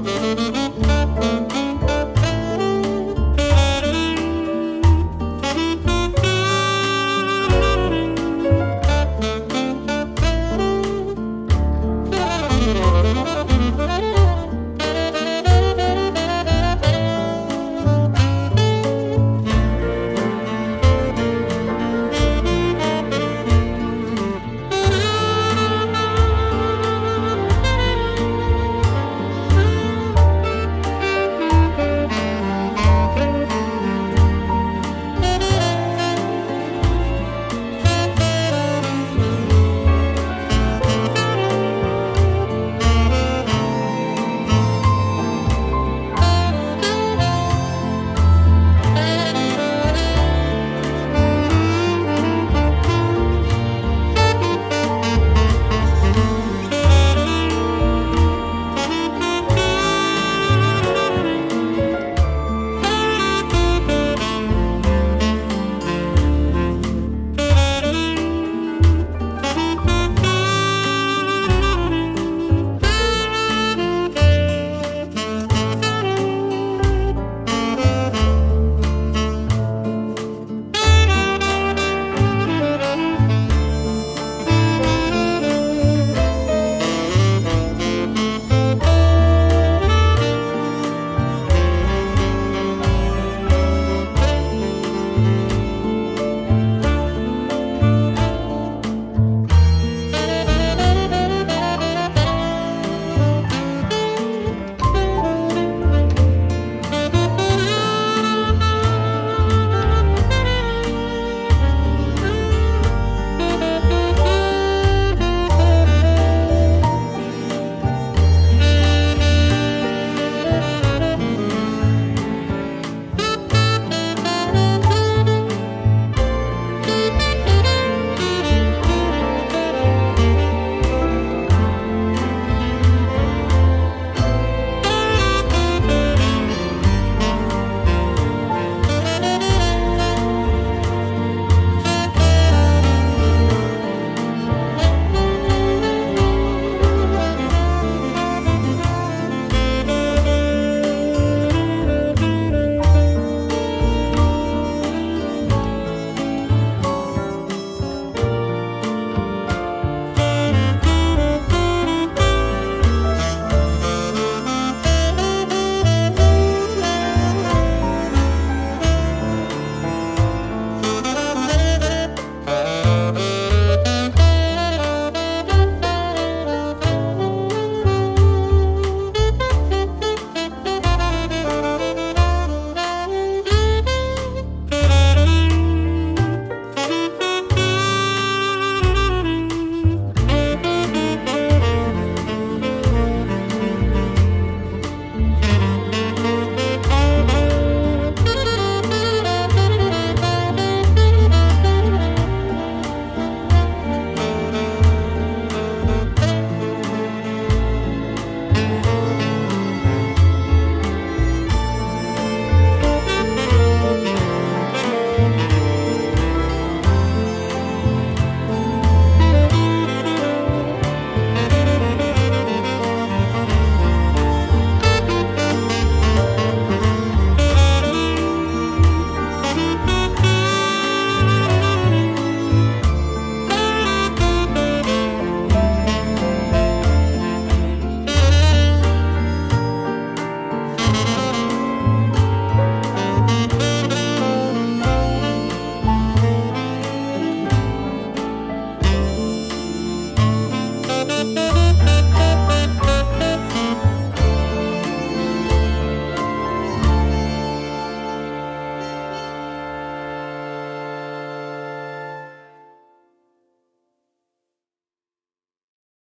Música